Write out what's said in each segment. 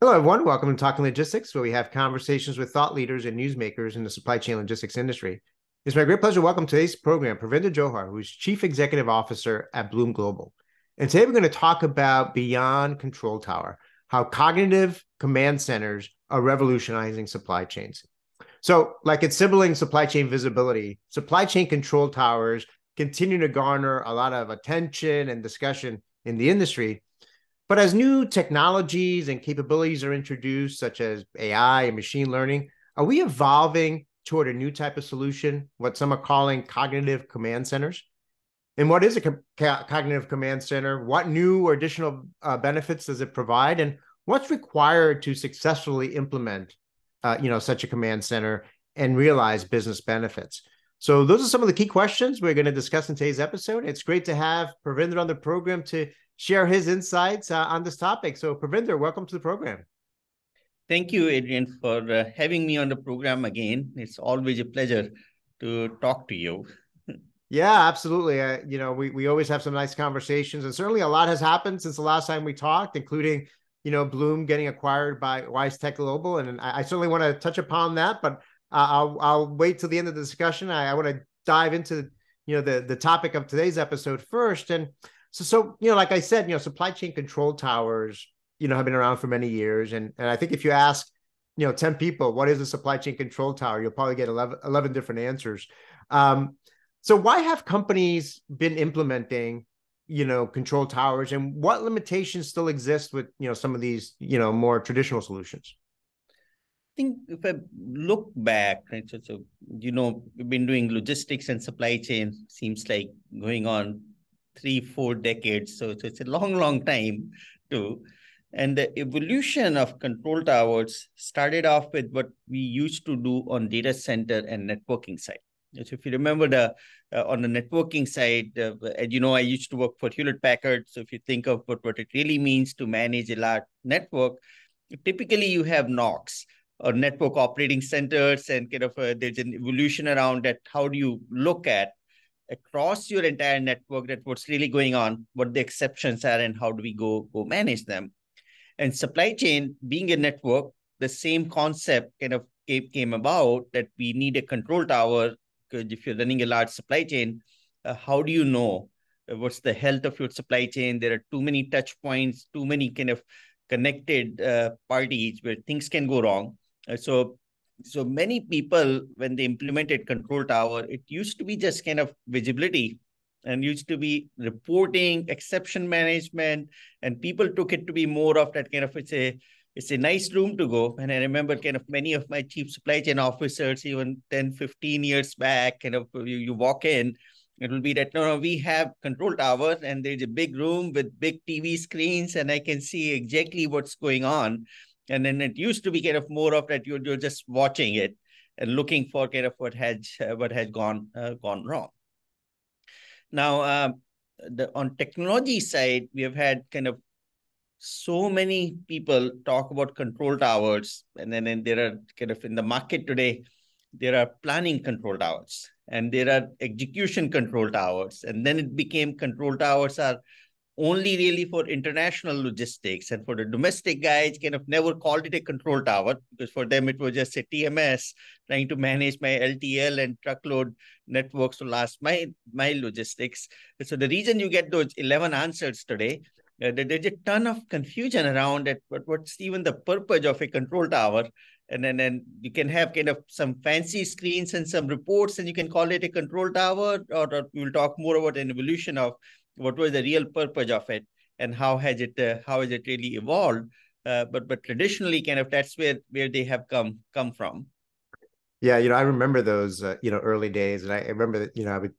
Hello, everyone. Welcome to Talking Logistics, where we have conversations with thought leaders and newsmakers in the supply chain logistics industry. It's my great pleasure to welcome today's program Pervinder Johar, who's Chief Executive Officer at Blume Global. And today we're going to talk about Beyond Control Tower, how cognitive command centers are revolutionizing supply chains. So, like its sibling supply chain visibility, supply chain control towers continue to garner a lot of attention and discussion in the industry but as new technologies and capabilities are introduced, such as AI and machine learning, are we evolving toward a new type of solution, what some are calling cognitive command centers? And what is a co- cognitive command center? What new or additional uh, benefits does it provide? And what's required to successfully implement, uh, you know, such a command center and realize business benefits? So those are some of the key questions we're going to discuss in today's episode. It's great to have Pervinder on the program to share his insights uh, on this topic. So, Pervinder, welcome to the program. Thank you, Adrian, for uh, having me on the program again. It's always a pleasure to talk to you. yeah, absolutely. Uh, you know, we, we always have some nice conversations, and certainly a lot has happened since the last time we talked, including you know Blume getting acquired by WiseTech Global, and I, I certainly want to touch upon that. But I'll I'll wait till the end of the discussion. I, I want to dive into you know the the topic of today's episode first, and so, so you know, like I said, you know, supply chain control towers, you know, have been around for many years, and and I think if you ask, you know, ten people, what is a supply chain control tower, you'll probably get 11, 11 different answers. Um, so, why have companies been implementing, you know, control towers, and what limitations still exist with you know some of these, you know, more traditional solutions? Think if I look back, right, so, so you know, we've been doing logistics and supply chain seems like going on three, four decades. So, so it's a long, long time too. And the evolution of control towers started off with what we used to do on data center and networking side. So if you remember the uh, on the networking side, uh, as you know, I used to work for Hewlett Packard. So if you think of what, what it really means to manage a large network, typically you have NOCs or network operating centers, and kind of there's an evolution around that. How do you look at across your entire network that what's really going on, what the exceptions are, and how do we go go manage them. And supply chain being a network, the same concept kind of came, came about that we need a control tower because if you're running a large supply chain, uh, how do you know uh, what's the health of your supply chain? There are too many touch points, too many kind of connected uh, parties where things can go wrong. Uh, so so many people when they implemented control tower it used to be just kind of visibility and used to be reporting exception management and people took it to be more of that kind of it's a it's a nice room to go. And i remember kind of many of my chief supply chain officers even 10 15 years back kind of you, you walk in it will be that no, no we have control tower and there's a big room with big tv screens and i can see exactly what's going on and then it used to be kind of more of that you're, you're just watching it and looking for kind of what has uh, what has gone uh, gone wrong. Now uh, the on technology side we have had kind of so many people talk about control towers. And then and there are kind of in the market today there are planning control towers and there are execution control towers. And then it became control towers are only really for international logistics and for the domestic guys kind of never called it a control tower because for them it was just a tms trying to manage my ltl and truckload networks to last my my logistics. So the reason you get those 11 answers today uh, there's a ton of confusion around it but what's even the purpose of a control tower? And then, then you can have kind of some fancy screens and some reports and you can call it a control tower or, or we'll talk more about an evolution of what was the real purpose of it and how has it uh, how has it really evolved? Uh, but but traditionally kind of that's where where they have come come from yeah you know i remember those uh, you know early days and i remember that you know i would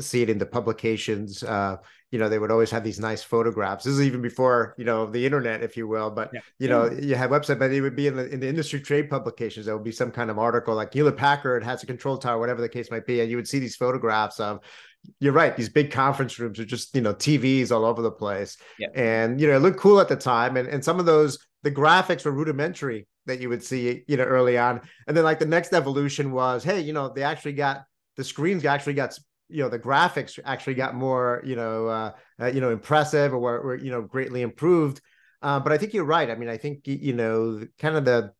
see it in the publications uh you know they would always have these nice photographs this is even before you know the internet if you will but yeah. you know you have website but it would be in the, in the industry trade publications there would be some kind of article like hewlett packard has a control tower whatever the case might be and you would see these photographs of you're right. These big conference rooms are just, you know, TVs all over the place. Yeah. And, you know, it looked cool at the time. And, and some of those, the graphics were rudimentary that you would see, you know, early on. And then like the next evolution was, hey, you know, they actually got the screens actually got, you know, the graphics actually got more, you know, uh, uh you know, impressive or were, you know, greatly improved. Uh, but I think you're right. I mean, I think you know, kind of the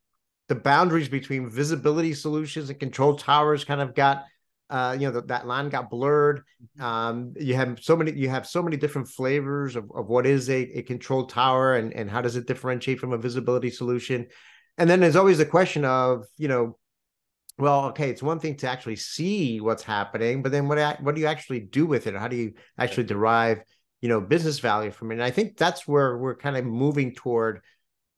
the boundaries between visibility solutions and control towers kind of got uh, you know, the, that line got blurred. Mm-hmm. Um, you have so many, you have so many different flavors of, of what is a, a control tower and, and how does it differentiate from a visibility solution. And then there's always the question of, you know, well, okay, it's one thing to actually see what's happening, but then what what do you actually do with it? How do you actually derive, you know, business value from it? And I think that's where we're kind of moving toward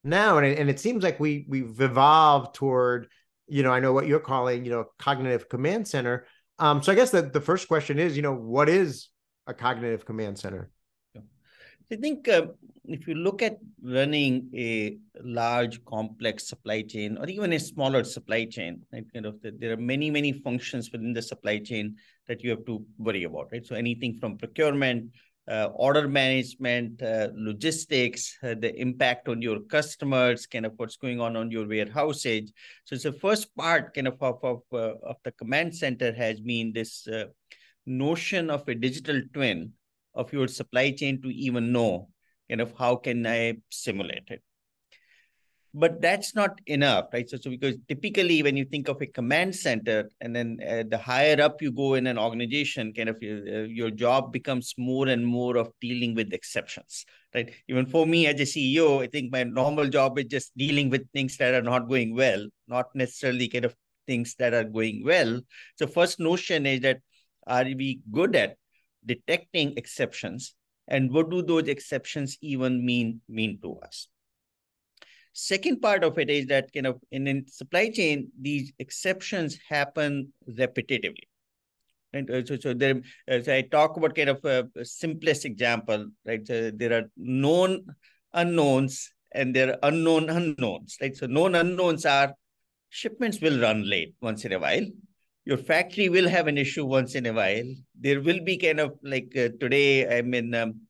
now, and it, and it seems like we we've evolved toward, you know, I know what you're calling, you know, cognitive command center. Um, so I guess that the first question is, you know, what is a cognitive command center? I think uh, if you look at running a large, complex supply chain, or even a smaller supply chain, right, kind of the, there are many, many functions within the supply chain that you have to worry about, right? So anything from procurement, uh, order management, uh, logistics, uh, the impact on your customers, kind of what's going on on your warehouses. So it's the first part, kind of of of, uh, of the command center has been this uh, notion of a digital twin of your supply chain to even know kind of how can I simulate it. But that's not enough, right? So, so because typically when you think of a command center and then uh, the higher up you go in an organization, kind of your, uh, your job becomes more and more of dealing with exceptions, right? Even for me as a CEO, I think my normal job is just dealing with things that are not going well, not necessarily kind of things that are going well. So first notion is that are we good at detecting exceptions and what do those exceptions even mean mean to us? Second part of it is that kind of in, in supply chain these exceptions happen repetitively. And uh, so, so there as i talk about kind of a, a simplest example right? So there are known unknowns and there are unknown unknowns right? So known unknowns are shipments will run late once in a while your factory will have an issue once in a while. There will be kind of like uh, today, I'm in, um,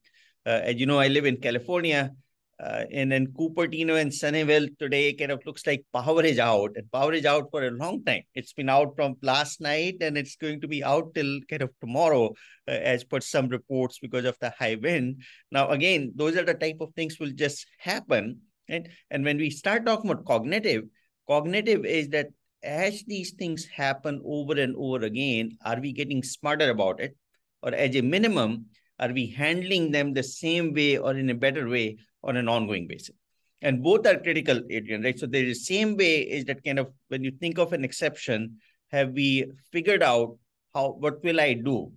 uh, as you know, I live in California. Uh, and in Cupertino and Sunnyvale today kind of looks like power is out and power is out for a long time. It's been out from last night and it's going to be out till kind of tomorrow uh, as per some reports because of the high wind. Now, again, those are the type of things will just happen. And, and when we start talking about cognitive, cognitive is that as these things happen over and over again, are we getting smarter about it? Or as a minimum, are we handling them the same way or in a better way on an ongoing basis? And both are critical, Adrian, right? So the same way is that kind of when you think of an exception, have we figured out how what will I do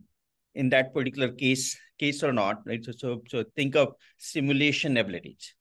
in that particular case case or not, right? So so so think of simulation abilities,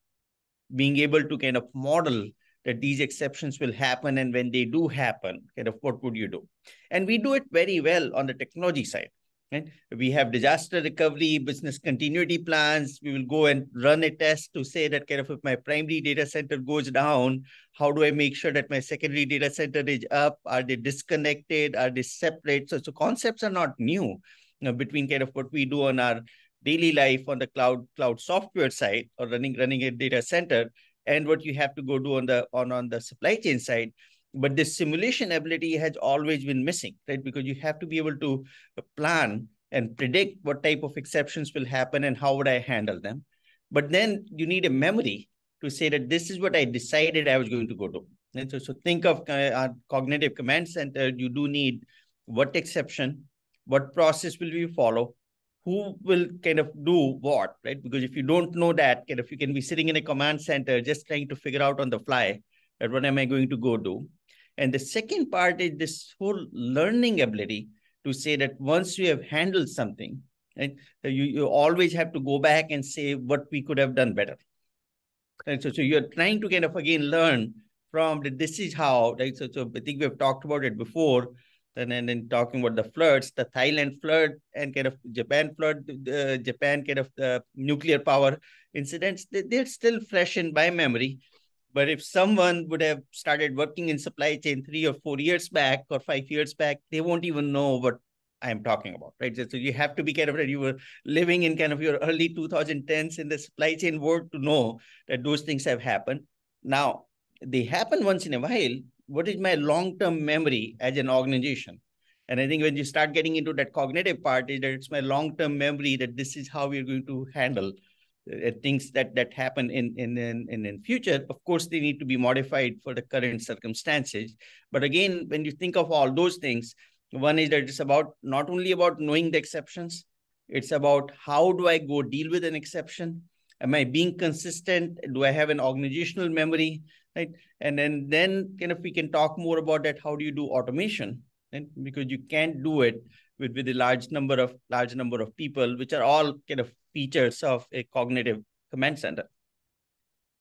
being able to kind of model that these exceptions will happen and when they do happen kind of what would you do? And we do it very well on the technology side right? We have disaster recovery business continuity plans. We will go and run a test to say that kind of if my primary data center goes down how do i make sure that my secondary data center is up? Are they disconnected? Are they separate? So, so concepts are not new you know, between kind of what we do on our daily life on the cloud cloud software side or running running a data center and what you have to go do on the on on the supply chain side. But this simulation ability has always been missing right? Because you have to be able to plan and predict what type of exceptions will happen and how would i handle them. But then you need a memory to say that this is what i decided i was going to go to and so, so think of uh, cognitive command center. You do need what exception what process will we follow who will kind of do what, right? Because if you don't know that, kind of you can be sitting in a command center just trying to figure out on the fly that what am I going to go do. And the second part is this whole learning ability to say that once you have handled something, right, you, you always have to go back and say what we could have done better. And so, so you're trying to kind of again learn from that this is how, right? So, so I think we've talked about it before and then, then talking about the floods, the Thailand flood and kind of Japan flood, the Japan kind of the nuclear power incidents, they, they're still fresh in my memory. But if someone would have started working in supply chain three or four years back or five years back, they won't even know what I'm talking about, right? So you have to be of that you were living in kind of your early 2010s in the supply chain world to know that those things have happened. Now, they happen once in a while, what is my long-term memory as an organization? And I think when you start getting into that cognitive part, is that it's my long-term memory that this is how we're going to handle uh, things that that happen in in in in future. Of course they need to be modified for the current circumstances. But again when you think of all those things one is that it's about not only about knowing the exceptions it's about how do i go deal with an exception? Am i being consistent? Do i have an organizational memory right and then then kind of we can talk more about that how do you do automation right? because you can't do it with with a large number of large number of people which are all kind of features of a cognitive command center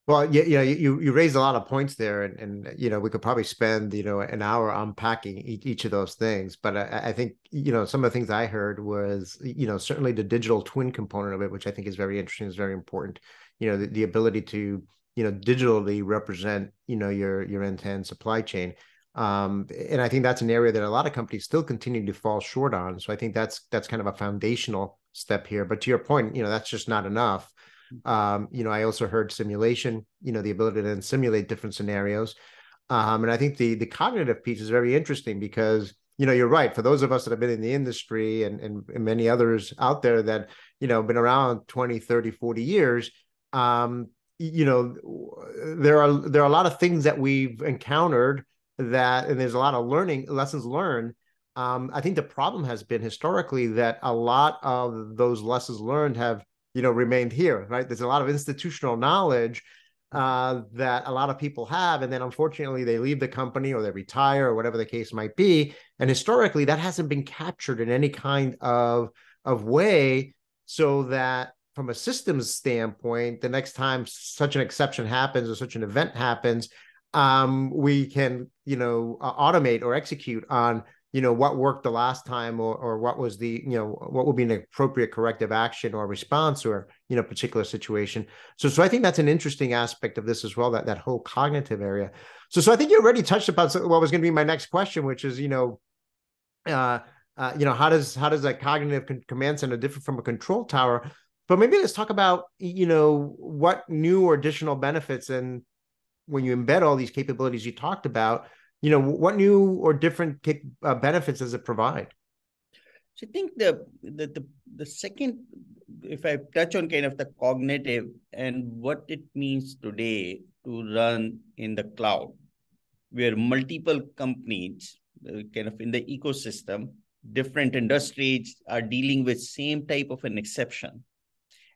well, yeah, yeah, you you raised a lot of points there, and, and you know we could probably spend you know an hour unpacking each, each of those things. But I, I, think you know some of the things I heard was you know certainly the digital twin component of it, which I think is very interesting, is very important. You know, the, the ability to you know digitally represent you know your your end to end supply chain. Um, and I think that's an area that a lot of companies still continue to fall short on. So I think that's that's kind of a foundational step here. But to your point, you know, that's just not enough. Um, you know, I also heard simulation, you know, the ability to simulate different scenarios. Um, and I think the the cognitive piece is very interesting because you know you're right for those of us that have been in the industry and, and, and many others out there that you know been around 20 30 40 years um, you know there are there are a lot of things that we've encountered that and there's a lot of learning lessons learned. Um, i think the problem has been historically that a lot of those lessons learned have you know remained here right? There's a lot of institutional knowledge uh, that a lot of people have and then unfortunately they leave the company or they retire or whatever the case might be. And historically that hasn't been captured in any kind of of way so that from a systems standpoint the next time such an exception happens or such an event happens um, we can you know uh, automate or execute on you know what worked the last time or or what was the you know what would be an appropriate corrective action or response or you know particular situation. So so i think that's an interesting aspect of this as well that that whole cognitive area. So so i think you already touched upon what was going to be my next question which is you know uh, uh you know how does how does that cognitive command center differ from a control tower but maybe let's talk about you know what new or additional benefits and when you embed all these capabilities you talked about you know what new or different uh, benefits does it provide? So i think the, the the the second if i touch on kind of the cognitive and what it means today to run in the cloud where multiple companies uh, kind of in the ecosystem different industries are dealing with same type of an exception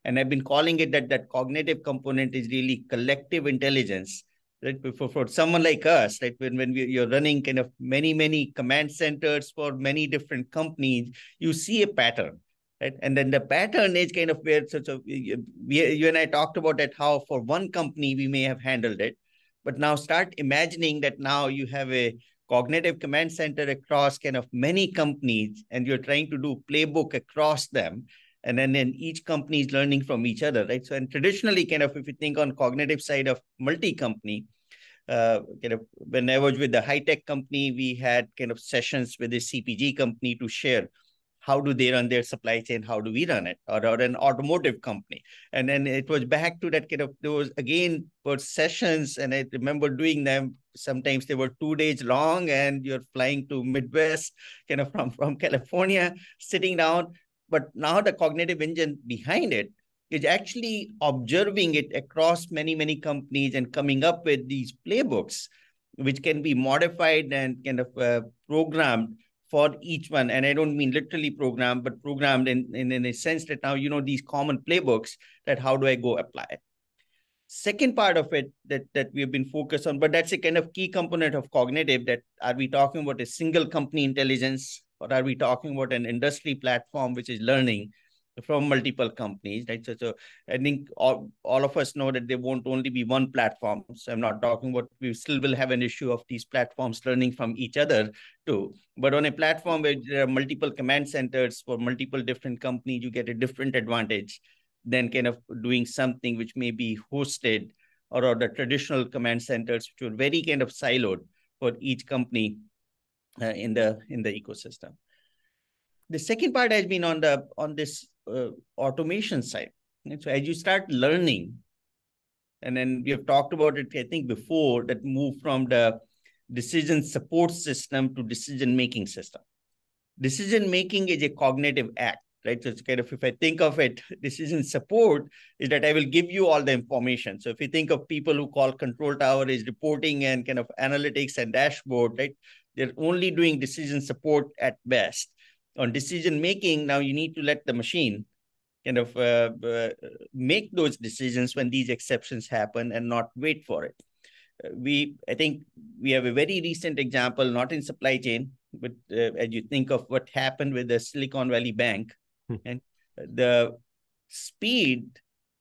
and i've been calling it that that cognitive component is really collective intelligence right? For, for someone like us right? When, when we, you're running kind of many many command centers for many different companies you see a pattern right? And then the pattern is kind of where so, so we, you and i talked about that how for one company we may have handled it. But now start imagining that now you have a cognitive command center across kind of many companies and you're trying to do playbook across them and then, then each company is learning from each other right? So and traditionally kind of if you think on cognitive side of multi-company uh, kind of when i was with the high tech company we had kind of sessions with the cpg company to share how do they run their supply chain how do we run it or, or an automotive company. And then it was back to that kind of there was again were sessions and i remember doing them sometimes they were two days long and you're flying to midwest kind of from from california sitting down but now the cognitive engine behind it is actually observing it across many, many companies and coming up with these playbooks, which can be modified and kind of uh, programmed for each one. And I don't mean literally programmed, but programmed in, in, in a sense that now you know these common playbooks that how do I go apply it. Second part of it that, that we've been focused on, but that's a kind of key component of cognitive that are we talking about a single company intelligence or are we talking about an industry platform which is learning from multiple companies, right? So, so I think all, all of us know that there won't only be one platform. So I'm not talking about, we still will have an issue of these platforms learning from each other too. But on a platform where there are multiple command centers for multiple different companies, you get a different advantage than kind of doing something which may be hosted or, or the traditional command centers, which were very kind of siloed for each company uh, in the in the ecosystem. The second part has been on the on this uh, automation side. And so as you start learning, and then we have talked about it, I think before that move from the decision support system to decision making system. Decision making is a cognitive act. right? So it's kind of if I think of it, decision support is that I will give you all the information. So if you think of people who call control tower is reporting and kind of analytics and dashboard, right? They're only doing decision support at best. On decision making, now you need to let the machine kind of uh, uh, make those decisions when these exceptions happen and not wait for it. Uh, we, I think, we have a very recent example, not in supply chain, but uh, as you think of what happened with the Silicon Valley Bank, hmm. and the speed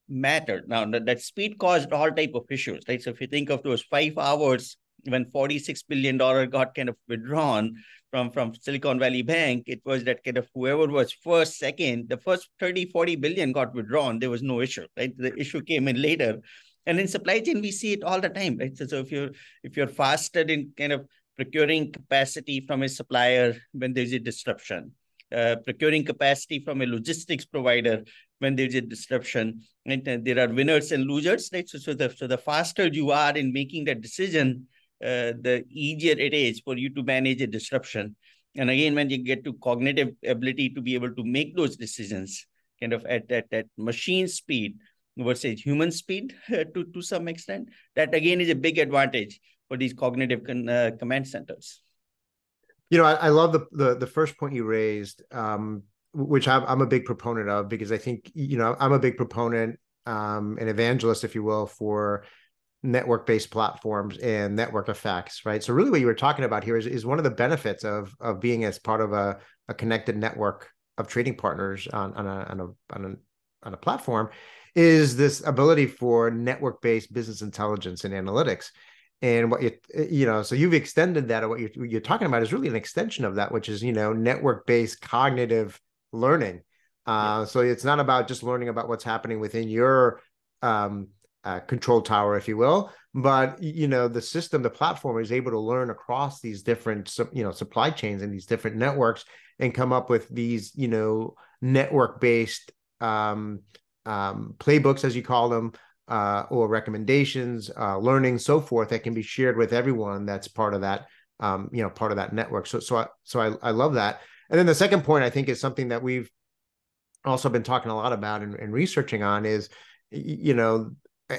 mattered. Now that, that speed caused all type of issues, right? So if you think of those five hours when 46 billion dollar got kind of withdrawn from from silicon valley bank it was that kind of whoever was first second the first 30 40 billion got withdrawn. There was no issue right? The issue came in later. And in supply chain we see it all the time right? So, so if you're if you're faster in kind of procuring capacity from a supplier when there's a disruption uh, procuring capacity from a logistics provider when there's a disruption and uh, there are winners and losers right? So, so the so the faster you are in making that decision uh, the easier it is for you to manage a disruption. And again, when you get to cognitive ability to be able to make those decisions, kind of at at, at machine speed versus human speed to, to some extent, that again is a big advantage for these cognitive con, uh, command centers. You know, I, I love the, the, the first point you raised, um, which I'm, I'm a big proponent of because I think you know I'm a big proponent, um, an evangelist, if you will, for network based platforms and network effects right? So really what you were talking about here is, is one of the benefits of of being as part of a, a connected network of trading partners on, on, a, on, a, on, a, on a platform is this ability for network based business intelligence and analytics. And what you you know so you've extended that or what you're, you're talking about is really an extension of that which is you know network based cognitive learning. Uh, yeah. so it's not about just learning about what's happening within your um, uh, control tower, if you will. But you know, the system, the platform is able to learn across these different, you know, supply chains and these different networks, and come up with these, you know, network-based um, um, playbooks, as you call them, uh, or recommendations, uh, learning, so forth, that can be shared with everyone that's part of that, um, you know, part of that network. So, so I, so I, I love that. And then the second point, I think, is something that we've also been talking a lot about and, and researching on is, you know,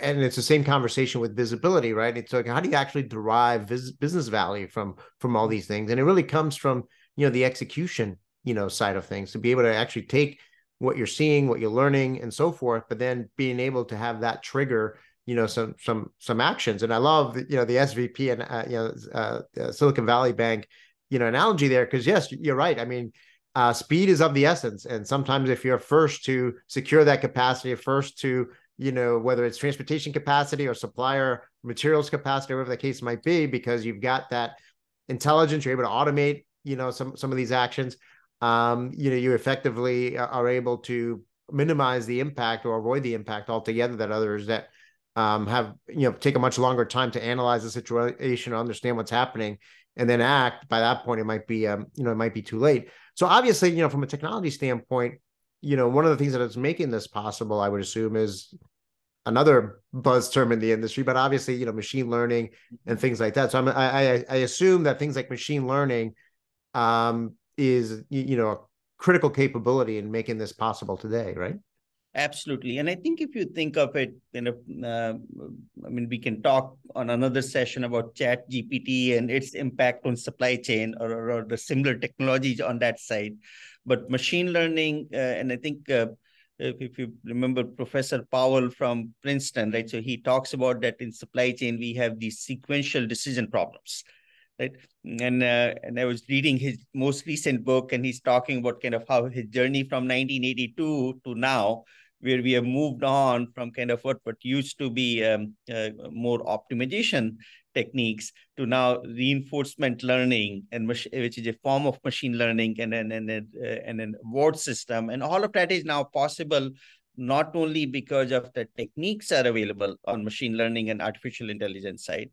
and it's the same conversation with visibility right? It's like how do you actually derive vis- business value from from all these things? And it really comes from you know the execution you know side of things to be able to actually take what you're seeing what you're learning and so forth but then being able to have that trigger you know some some some actions. And i love you know the SVB and uh, you know uh, silicon valley bank you know analogy there because yes you're right. I mean uh, speed is of the essence. And sometimes if you're first to secure that capacity first to you know, whether it's transportation capacity or supplier materials capacity, whatever the case might be, because you've got that intelligence, you're able to automate, you know, some some of these actions. Um, you know, you effectively are able to minimize the impact or avoid the impact altogether that others that um, have you know take a much longer time to analyze the situation, understand what's happening, and then act. By that point, it might be um, you know it might be too late. So obviously, you know, from a technology standpoint, you know, one of the things that is making this possible, I would assume, is another buzz term in the industry, but obviously, you know, machine learning and things like that. So I'm, I, I assume that things like machine learning um, is, you know, a critical capability in making this possible today, right? Absolutely. And I think if you think of it, you know, uh, I mean, we can talk on another session about ChatGPT and its impact on supply chain or, or, or the similar technologies on that side. But machine learning, uh, and I think uh, if, you remember Professor Powell from Princeton, right? So he talks about that in supply chain, we have these sequential decision problems, right? And uh, and I was reading his most recent book, and he's talking about kind of how his journey from 1982 to now, where we have moved on from kind of what what used to be um, uh, more optimization techniques to now reinforcement learning and which is a form of machine learning and and and, uh, and an award system. And all of that is now possible not only because of the techniques are available on machine learning and artificial intelligence side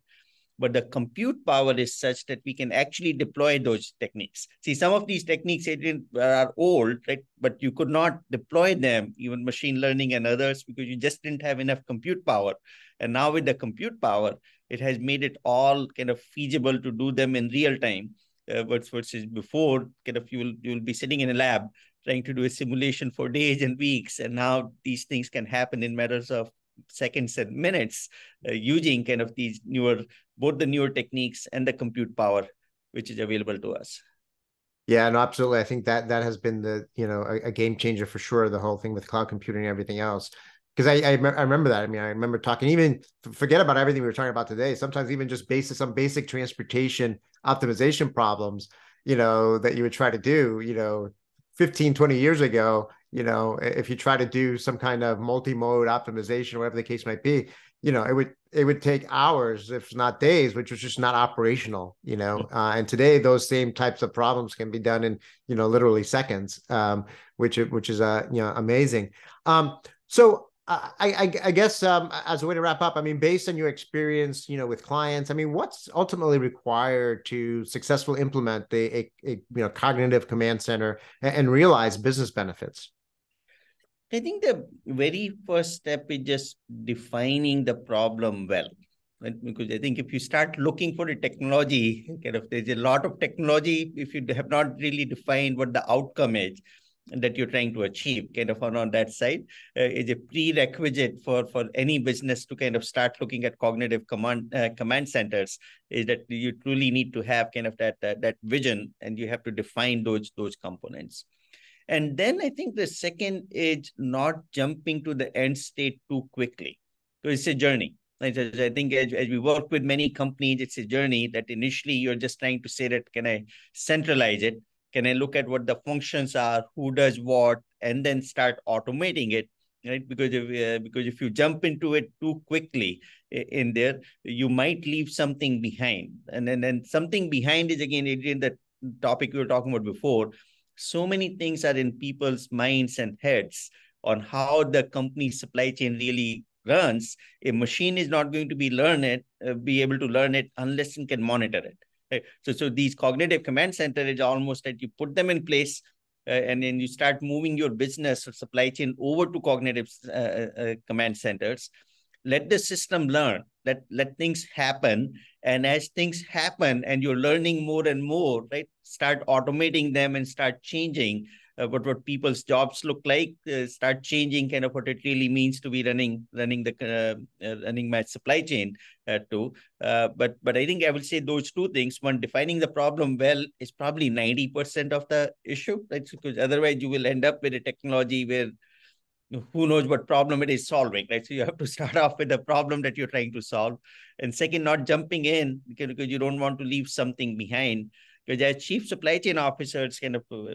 but the compute power is such that we can actually deploy those techniques. See, some of these techniques are old, right? But you could not deploy them, even machine learning and others, because you just didn't have enough compute power. And now with the compute power, it has made it all kind of feasible to do them in real time. Uh, versus before, kind of you will you will be sitting in a lab trying to do a simulation for days and weeks. And now these things can happen in matters of seconds and minutes uh, using kind of these newer, both the newer techniques and the compute power, which is available to us. Yeah, no, absolutely. I think that that has been the you know a, a game changer for sure. The whole thing with cloud computing and everything else because I, I, I remember that. I mean, I remember talking. Even forget about everything we were talking about today. Sometimes even just basic some basic transportation optimization problems, you know, that you would try to do, you know, 15, 20 years ago. You know, if you try to do some kind of multi-mode optimization, whatever the case might be, you know, it would it would take hours, if not days, which was just not operational. You know, uh, and today those same types of problems can be done in you know literally seconds, um, which which is uh, you know amazing. Um, so I, I, I, guess um, as a way to wrap up, I mean, based on your experience, you know, with clients, I mean, what's ultimately required to successfully implement a, a, a you know cognitive command center and, and, realize business benefits? I think the very first step is just defining the problem well. Right? Because I think if you start looking for the technology, kind of there's a lot of technology. If you have not really defined what the outcome is, that you're trying to achieve kind of on, on that side uh, is a prerequisite for for any business to kind of start looking at cognitive command uh, command centers is that you truly need to have kind of that, that that vision and you have to define those those components and then I think the second is not jumping to the end state too quickly. So it's a journey. I think as, as we work with many companies, it's a journey that initially you're just trying to say that can I centralize it? Can I look at what the functions are, who does what, and then start automating it? Right, because if uh, because if you jump into it too quickly in there, you might leave something behind, and then then something behind is again in the topic we were talking about before. So many things are in people's minds and heads on how the company supply chain really runs. A machine is not going to be learn it uh, be able to learn it unless it can monitor it right? so so these cognitive command center is almost that you put them in place uh, and then you start moving your business or supply chain over to cognitive uh, uh, uh command centers. Let the system learn. Let let things happen. And as things happen and you're learning more and more right start automating them and start changing what what people's jobs look like uh, start changing kind of what it really means to be running running the uh, uh running my supply chain uh, too uh, but but i think i will say those two things one defining the problem well is probably 90% of the issue right because otherwise you will end up with a technology where who knows what problem it is solving, right? So you have to start off with the problem that you're trying to solve. And second, not jumping in because you don't want to leave something behind. Because as chief supply chain officers, kind of uh,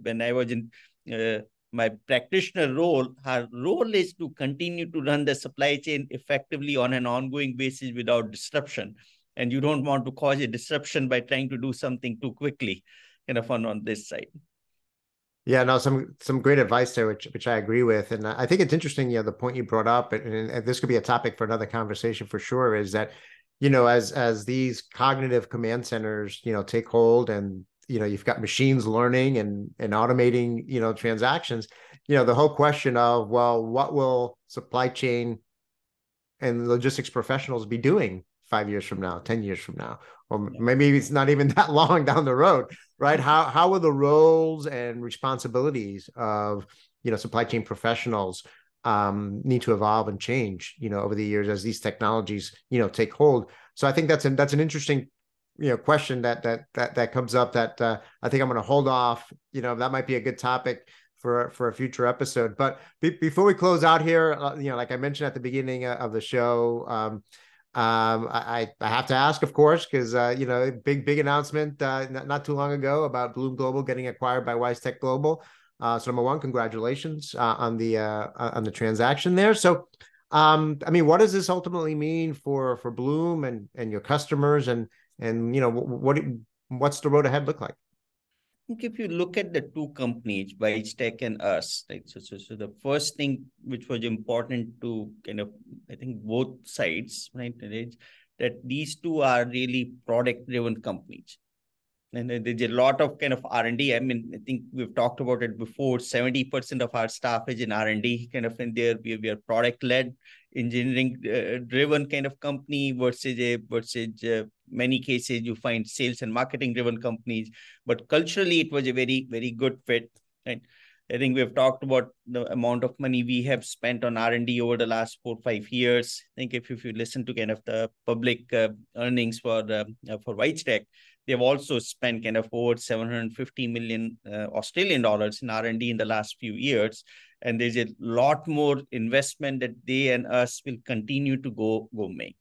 when I was in uh, my practitioner role, our role is to continue to run the supply chain effectively on an ongoing basis without disruption. And you don't want to cause a disruption by trying to do something too quickly, kind of on, on this side. Yeah, no, some some great advice there, which which I agree with, and I think it's interesting. You know, the point you brought up, and, and this could be a topic for another conversation for sure. Is that you know, as as these cognitive command centers, you know, take hold, and you know, you've got machines learning and and automating, you know, transactions. You know, the whole question of well, what will supply chain and logistics professionals be doing five years from now, 10 years from now, or maybe it's not even that long down the road, right? How, how will the roles and responsibilities of, you know, supply chain professionals um, need to evolve and change, you know, over the years as these technologies, you know, take hold. So I think that's an, that's an interesting, you know, question that, that, that, that comes up that uh, I think I'm going to hold off, you know, that might be a good topic for for a future episode. But be, before we close out here, uh, you know, like I mentioned at the beginning uh, of the show, um, um, I, I have to ask, of course, because uh, you know, big big announcement uh, not, too long ago about Blume Global getting acquired by WiseTech Global. Uh, so number one, congratulations uh, on the uh, on the transaction there. So, um, I mean, what does this ultimately mean for for Blume and and your customers, and and you know, what what's the road ahead look like? think if you look at the two companies, WiseTech and us, right? So, so, so the first thing which was important to kind of, I think both sides, right, that these two are really product-driven companies. And there's a lot of kind of R&D. I mean, I think we've talked about it before. 70% of our staff is in R&D, kind of in there. We, we are product-led engineering uh, driven kind of company versus a versus uh, many cases you find sales and marketing driven companies but culturally it was a very very good fit right? I think we've talked about the amount of money we have spent on R&D over the last four, five years. I think if, if you listen to kind of the public uh, earnings for uh, for WiseTech, they've also spent kind of over 750 million uh, Australian dollars in R&D in the last few years. And there's a lot more investment that they and us will continue to go, go make.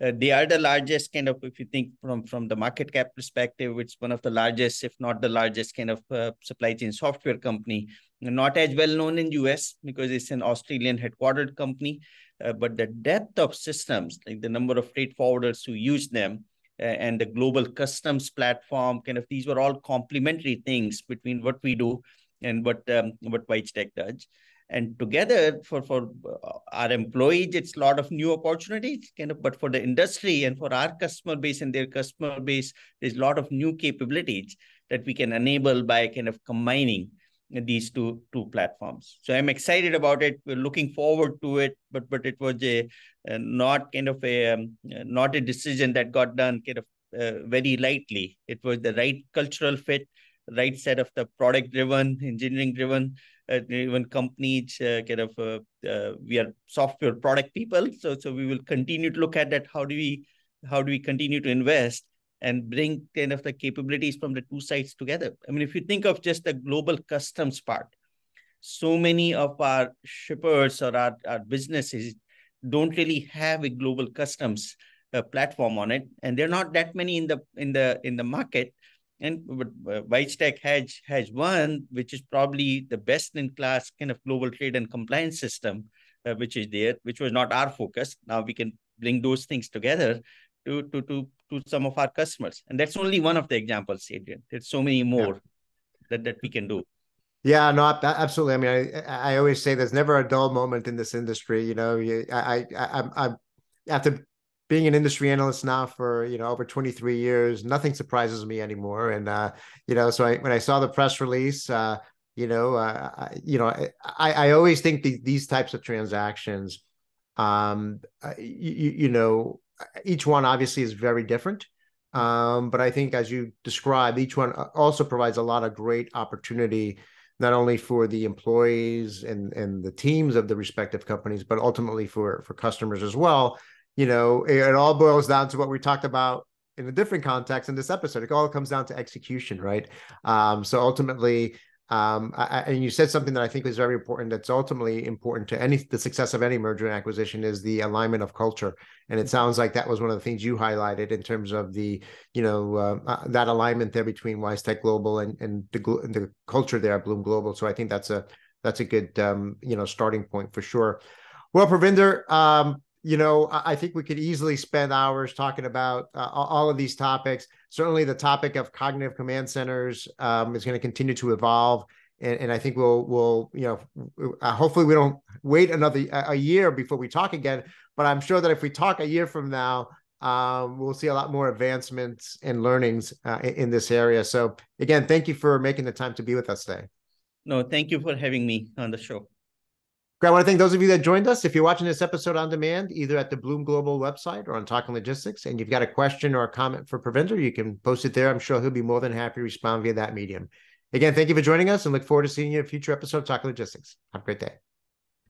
Uh, they are the largest kind of if you think from from the market cap perspective it's one of the largest if not the largest kind of uh, supply chain software company not as well known in us because it's an australian headquartered company uh, but the depth of systems like the number of freight forwarders who use them and the global customs platform kind of these were all complementary things between what we do and what um, what WiseTech does. And together for for uh, our employees it's a lot of new opportunities kind of but for the industry and for our customer base and their customer base there's a lot of new capabilities that we can enable by kind of combining these two two platforms. So i'm excited about it. We're looking forward to it but but it was a, a not kind of a um, not a decision that got done kind of uh, very lightly. It was the right cultural fit right set of the product driven engineering driven uh, even companies uh, kind of uh, uh, we are software product people. So so we will continue to look at that. How do we how do we continue to invest and bring kind of the capabilities from the two sides together i mean if you think of just the global customs part so many of our shippers or our, our businesses don't really have a global customs uh, platform on it and there are not that many in the in the in the market and uh, WiseTech has has one, which is probably the best in class kind of global trade and compliance system, uh, which is there, which was not our focus. Now we can bring those things together to to to to some of our customers, and that's only one of the examples, Adrian. There's so many more yeah. that that we can do. Yeah, no, absolutely. I mean, I I always say there's never a dull moment in this industry. You know, I I I, I after being an industry analyst now for you know over 23 years nothing surprises me anymore and uh you know so I, when i saw the press release uh you know uh, I, you know i i always think the, these types of transactions um you, you know each one obviously is very different um but i think as you described each one uh, also provides a lot of great opportunity not only for the employees and and the teams of the respective companies but ultimately for for customers as well you know, it, all boils down to what we talked about in a different context in this episode. It all comes down to execution, right? Um, so ultimately, um, I, and you said something that I think is very important. That's ultimately important to any the success of any merger and acquisition is the alignment of culture. And it sounds like that was one of the things you highlighted in terms of the, you know, uh, uh, that alignment there between WiseTech Global and and the the culture there at Blume Global. So I think that's a that's a good um, you know starting point for sure. Well, Pervinder, um, you know, I think we could easily spend hours talking about uh, all of these topics. Certainly, the topic of cognitive command centers um, is going to continue to evolve, and, and, I think we'll we'll you know, uh, hopefully we don't wait another a year before we talk again. But I'm sure that if we talk a year from now, um, we'll see a lot more advancements and learnings uh, in, in this area. So again, thank you for making the time to be with us today. No, thank you for having me on the show. Great. I want to thank those of you that joined us. If you're watching this episode on demand, either at the Blume Global website or on Talking Logistics, and you've got a question or a comment for Pervinder, you can post it there. I'm sure he'll be more than happy to respond via that medium. Again, thank you for joining us and look forward to seeing you in a future episode of Talking Logistics. Have a great day.